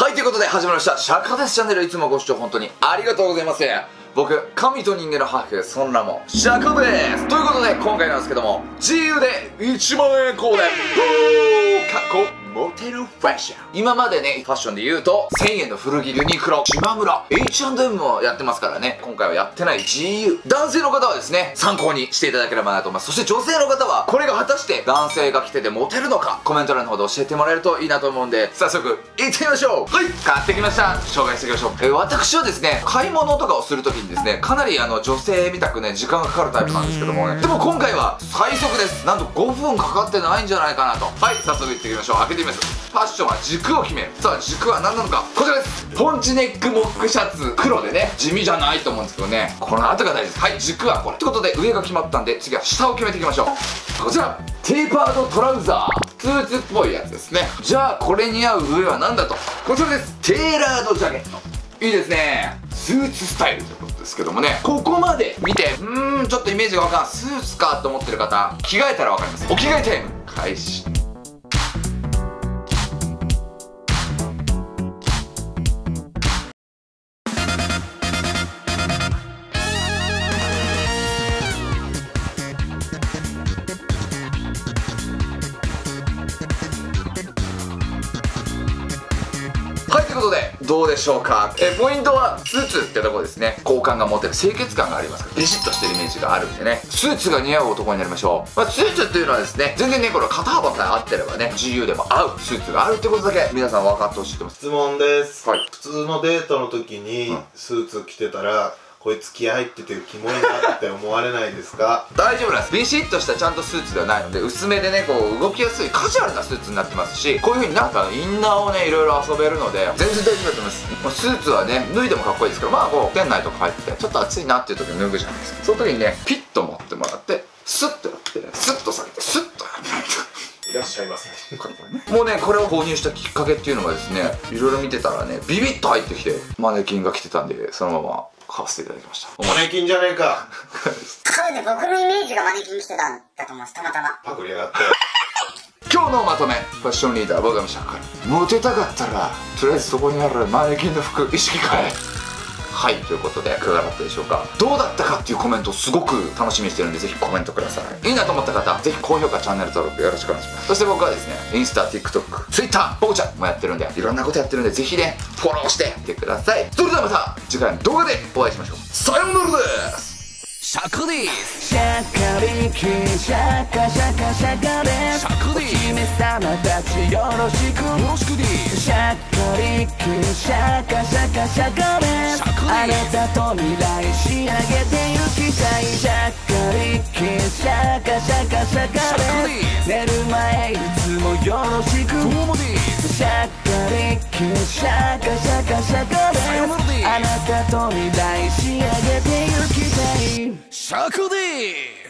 はい、ということで始まりました、シャカですチャンネルいつもご視聴本当にありがとうございます。僕、神と人間のハーフ、その名も、シャカです。ということで、今回なんですけども、GU で1万円コーデ、ブーかっこ、モテるファッション。今までね、ファッションで言うと、1000円の古着ユニクロ、島村、H&M もやってますからね、今回はやってない GU。男性の方はですね、参考にしていただければなと思います。そして女性の方は、これが果たして男性が着ててモテるのか、コメント欄の方で教えてもらえるといいなと思うんで、早速、行ってみましょうはい買ってきました紹介していきましょう。えー私はですね、買い物とかをするときにですね、かなりあの、女性みたくね、時間がかかるタイプなんですけどもね、でも今回は最速です。なんと5分かかってないんじゃないかなと。はい、早速行ってみましょう。開けてみます。ファッションは軸を決める。さあ、軸は何なのか。こちらです。ポンチネックモックシャツ、黒でね、地味じゃないと思うんですけどね、この後が大事です。はい、軸はこれ。ということで、上が決まったんで、次は下を決めていきましょう。こちら、テーパードトラウザー。スーツっぽいやつですね。じゃあ、これに合う上は何だと。こちらです。テーラードジャケット。いいですねスーツスタイルということですけどもねここまで見てうーんちょっとイメージがわからんスーツかと思ってる方着替えたらわかりますお着替えタイム開始ことで、どうでしょうか？え、ポイントは、スーツってとこですね。好感が持てる、清潔感がありますから、ビシッとしてるイメージがあるんでね。スーツが似合う男になりましょう。まあ、スーツっていうのはですね、全然ね、これ肩幅さえ合ってればね、自由でも合うスーツがあるってことだけ、皆さん分かってほしいと思います。質問です、はい普通のデートの時にうんスーツ着てたら、こいつ気合入っててキモいなって思われないですか？大丈夫なんです。ビシッとしたちゃんとスーツではないので薄めでねこう動きやすいカジュアルなスーツになってますしこういう風になんかインナーをねいろいろ遊べるので全然大丈夫だと思います。スーツはね脱いでもかっこいいですけどまあこう店内とか入っててちょっと暑いなっていう時に脱ぐじゃないですか。その時にねピッと持ってもらってスッとやってスッと下げてスッとやっていらっしゃいませ。もうねこれを購入したきっかけっていうのがですねいろいろ見てたらねビビッと入ってきてマネキンが来てたんでそのまま買わせていただきました。マネキンじゃねえか。多分ね、僕のイメージがマネキン来てたんだと思います、たまたま。パクりやがって。今日のまとめ。ファッションリーダー僕が社会モテたかったらとりあえずそこにあるマネキンの服一式買えはいということでいかがだったでしょうか？どうだったかっていうコメントをすごく楽しみにしてるんでぜひコメントください。いいなと思った方ぜひ高評価チャンネル登録よろしくお願いします。そして僕はですねインスタ TikTok Twitter Pococha もやってるんでいろんなことやってるんでぜひねフォローしてみてください。それではまた次回の動画でお会いしましょう。さようならです。釈迦です。シャカリキシャカシャカシャカです。釈迦です。お姫様たちよろしく。よろしくですシャカリキシャカシャカシャカです。あなたと未来仕上げてゆきたい。シャカリキシャカシャカシャカでです。す寝る前いつもよろしく。どうもです。シャカリキシャカシャカシャカですあなたと未来仕上げてゆきたい。シャクで